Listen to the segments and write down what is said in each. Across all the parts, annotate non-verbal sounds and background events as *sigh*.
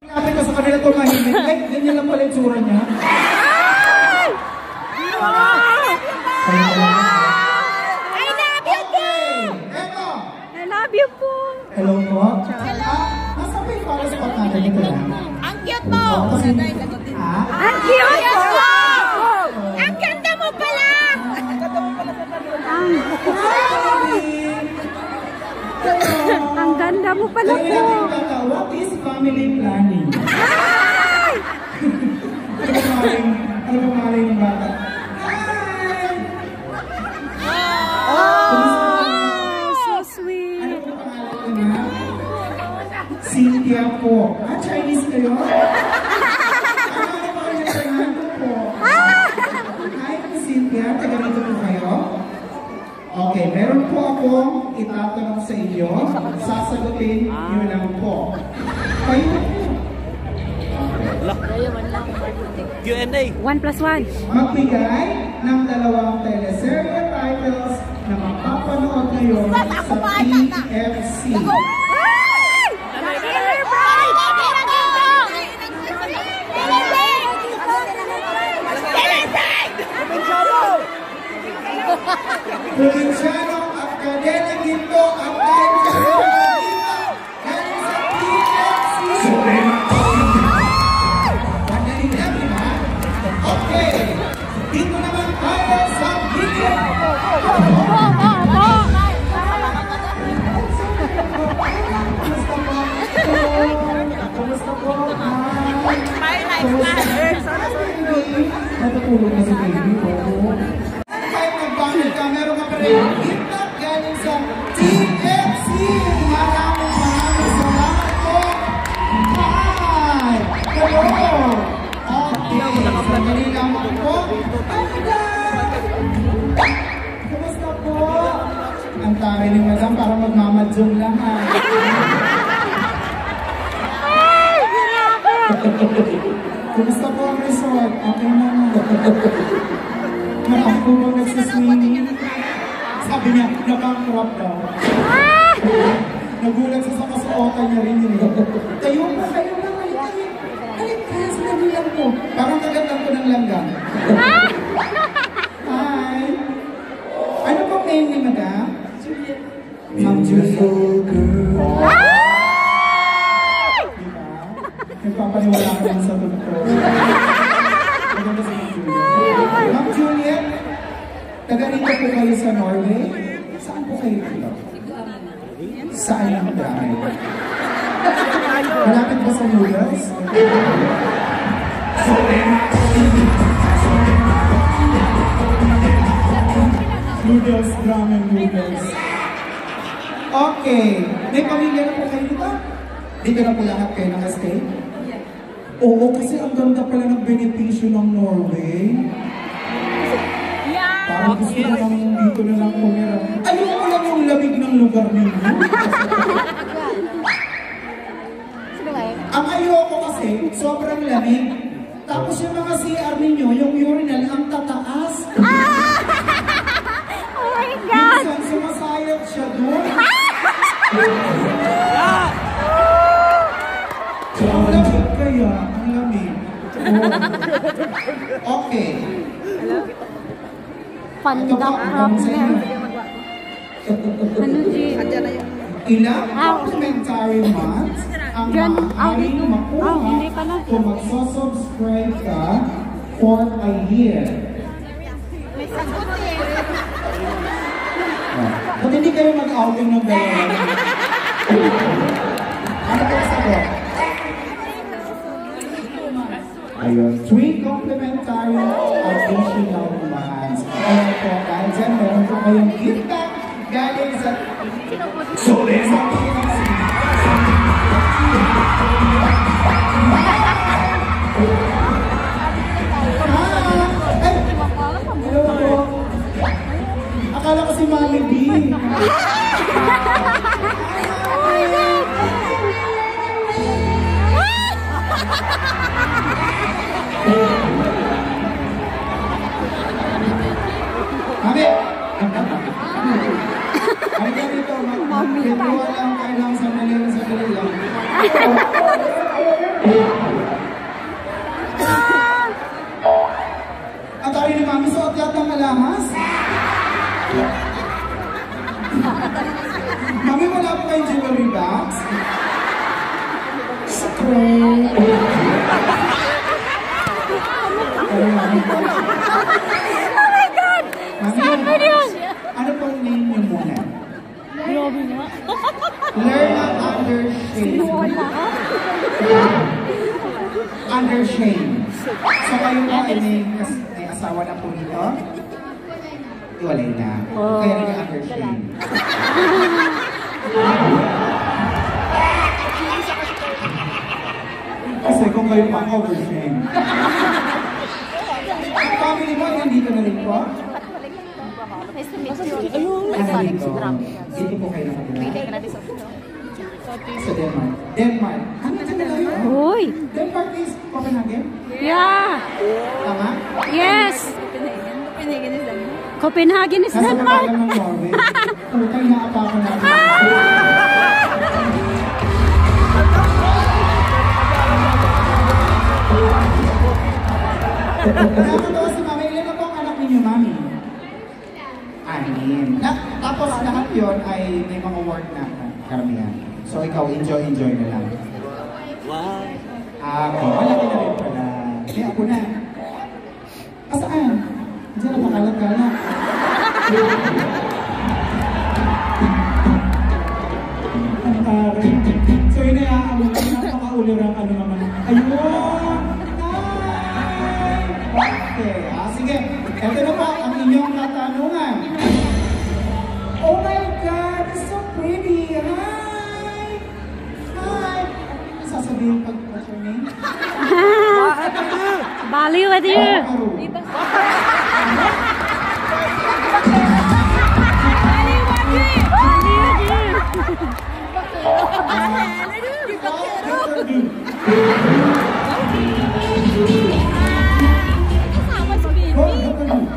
Lapit ka sa kanila tumahimik. Ay, ganyan lang pala yung tsura niya. I love you po! Eto! I love you po! Hello po. Ah, nasa pa yung para sa lang. Ang cute mo! Ha? Ang cute mo! Ganda mo pala po! what is family planning? ano ba maling, ano ba maling ng bata? Oh, so Ano? Cynthia po. Ah, Chinese kayo? Ano? Hi, Cynthia. Taga rito po kayo? Okay, meron po akong itatanong sa inyo. Sasagutin niyo lang po. Kayo po. Q&A. One plus one. Magbigay ng dalawang teleserye titles na mapapanood ngayon sa TFC. Ni Madam para magmamadzong lang *laughs* ha. Kumusta po ang resort? Okay naman. Marami po bang nagsiswimming? Sabi niya, nabankrupt daw. Nagulat sa kasuotan niya rin yun. kayo Saan po kayo dito? Saan ang dahil? Malapit ba sa noodles? Noodles, ramen noodles. Okay. May pamilya na po kayo dito? Dito na po lahat kayo nakastay? Oo, kasi ang ganda pala ng benepisyo ng Norway. Parang gusto ko lang dito na lang tumira. Ayoko lang yung lamig ng lugar ninyo. ang ayoko kasi, sobrang lamig. Tapos yung mga CR ninyo, yung urinal, ang tataas. Oh my God! Minsan sumasayot siya doon. Ang lamig kaya, ang lamig. Oh. Okay. Tanong sa inyo. Ano, G? Ilang complimentary months ang ah, maaaring makuha Ah, kung magsosubscribe ka for a year? Oh. Ba't hindi kayo mag-outing ng dalawa? ano ba sagot? Ayun. Three complimentary additional. Ayan po, dahil dyan, meron po kayong gift galing sa po. Akala ko si Mami B. Ang tayo ni Mami, suot lahat ng alahas. Mami, wala po kayong jewelry box? Spray. Oh my God! Saan ba yun? ano pong name niyo muna? Grabe nga. Learn ang under shade. Under shade. So kayo po ay may, kas- may asawa na po nito? Iwalay na. Kaya naging under shade. Kasi kung kayo pa over shade. Ang family mo, nandito na rin po? Nice to meet you. Ah, dito. Dito po kayo nakatira. Sa Denmark. Denmark. Ano na kayo? Uy! Denmark is Copenhagen? Yeah! Tama? Yes! Copenhagen is Nasa Denmark! pangalan ng Norway. *laughs* Putang naapakan natin. Nakakatawa si Mami. Ilan na po ang anak ninyo, Mami? Anim. Na, tapos lahat yun ay may mga work na karamihan. So ikaw, enjoy, enjoy na lang. Wow. Ah, okay. Malaki na rin pala. Eh, ako na. Asaan? Diyan na pakalat-kala. Ang Bali with you! Karu. Bali with you!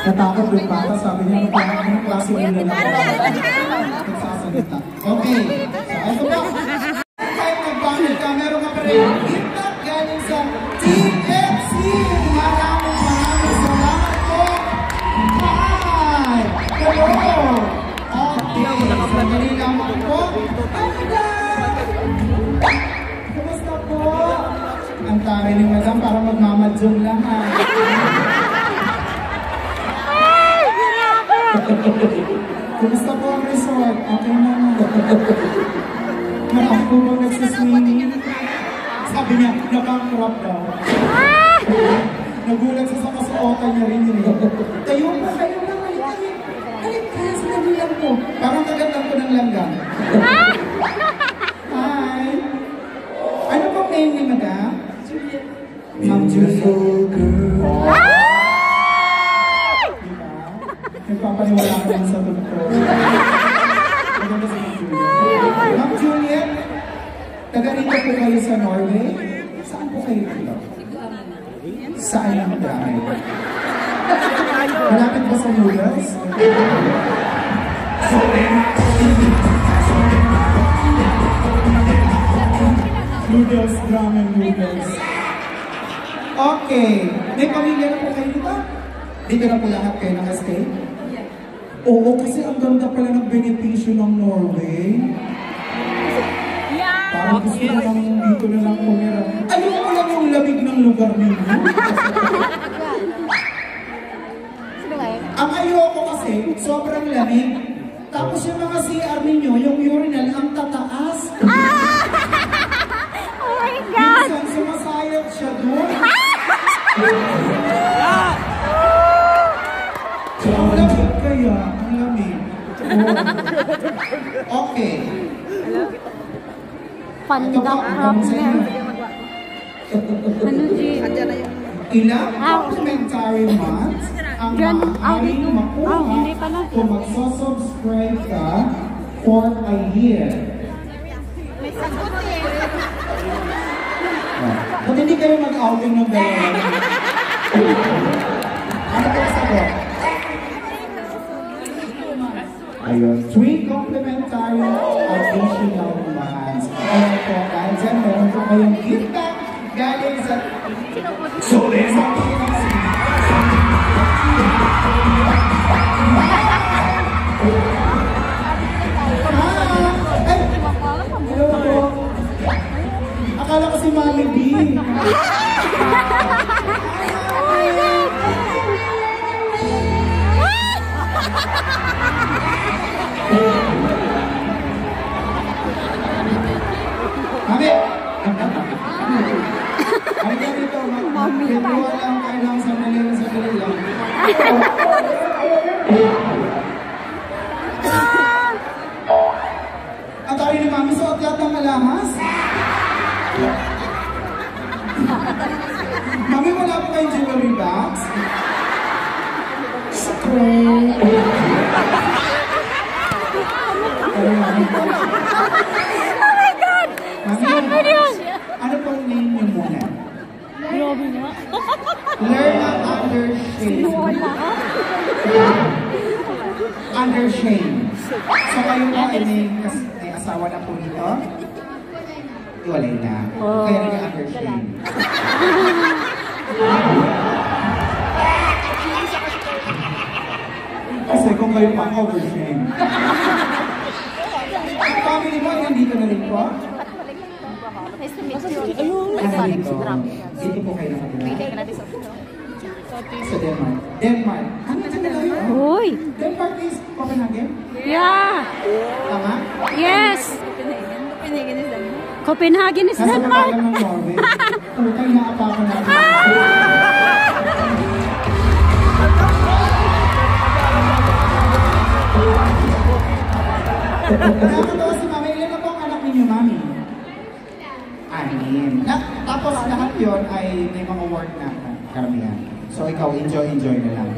Natakot yung bata, so po. Kahit nagbanit ka, meron pa rin impact galing sa TFC. Maraming maraming salamat po. Hi! Hello! Okay, sandali lamang po. Amanda! Kumusta po? Ang tari ni para magmamadyong! Grabe! Kumusta po ang resort? Okay naman. Marami po bang nagsiswimming? Sabi niya, nabankrupt daw. Ah! Nagulat siya sa kasuotan niya rin yun. eh. Tayo pa, kayo na, halik kayo. Halik ka, sinabi lang po. Parang kagandang ko ng langgam. Sa Norway. Saan po kayo dito? Saan ang dahil? Malapit ba sa noodles? Noodles, ramen noodles. Okay. May pamilya na po kayo dito? Dito na po lahat kayo nakastay? Oo, kasi ang ganda pala ng benepisyo ng Norway. Parang gusto ko lang dito na lang tumira. Ayoko lang yung lamig ng lugar ninyo. ang ayoko kasi, sobrang lamig. Tapos yung mga CR ninyo, yung urinal, ang tataas. *laughs* Oh my God! Minsan sumasayot siya doon. *laughs* Ang lamig kaya, ang lamig. Oh. *laughs* Okay. Pandang crop na. Ano, G? Ilang Ah. complimentary months ang Diyan, ah, maaaring dito. makuha Ah, hindi pala. kung magsasubscribe ka for a year. Oh. Ba't hindi kayo mag-outing ng dalawa? ano po sa ko? Ayun. Three meron po Tayo ni Mami, suot lahat ng alahas. Mami, wala po kayong jewelry box? Spray. Mami. Oh my God! Saan mo yun? Ano pong name niyo muna? Grabe nga. Lerna Undershade. Undershade. So kayo po ay may, kas- may asawa na po nito? Iwalay na. Kaya naging undershade. Kasi kung kayo pa overshade. Ang family mo ay nandito na rin po? Nice to meet you. Nandito. Dito po kayo nakatira. Sa Denmark. Denmark. Ano na kayo? Uy! Denmark is Copenhagen? Yeah! Tama? Yes! Copenhagen is Nasa Denmark. baba lang ng Norway. Puta, inaapakan natin. Nakakatawa si Mami. Ilan na po ang anak ninyo, Mami? Anim. Na, tapos lahat yon ay may mga work na karamihan. So ikaw, enjoy, enjoy na lang.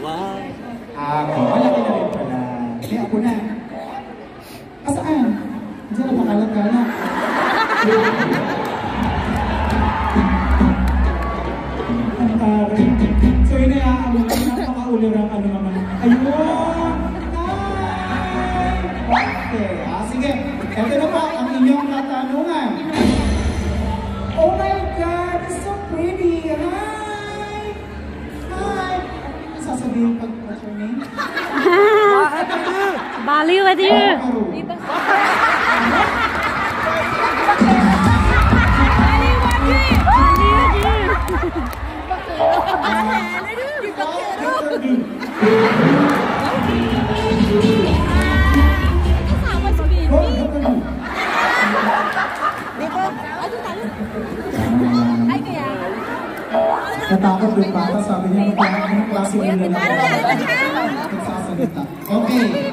Wow. Ah, okay. Malaki na rin pala. Hindi, ako na. Asaan? Diyan na pakalag ka na. *laughs* Nagsasalita. Okay.